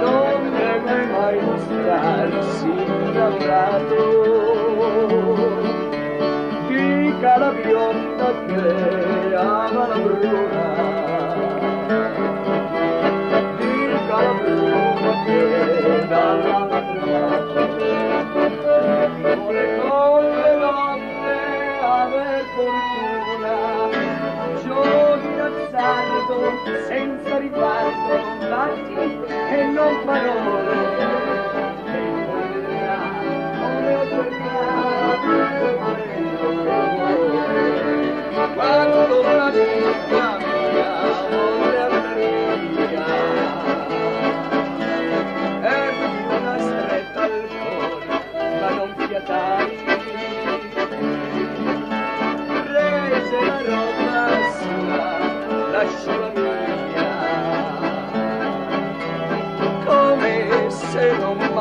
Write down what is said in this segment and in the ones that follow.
non deve mai mostrarsi innamorato dica la bionda che ama la bruna. Dica la bruna che dalla madrugata vuole con le donne aver fortuna giorni d'azzardo senza riguardo fatti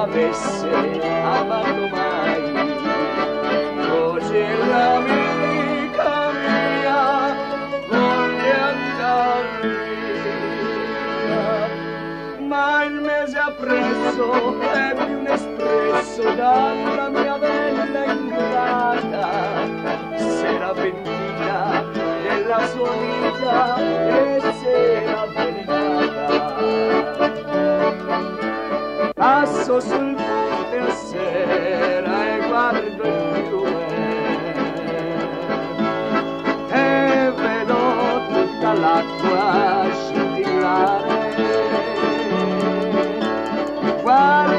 m'avesse amato mai. Così l'amica mia vuole andar via. Ma il mese appresso ebbi un espresso dalla s'era avvelenata. Passo sul a sera e guardo il fiume. E vedo tutta l'acqua scintillare. Guardo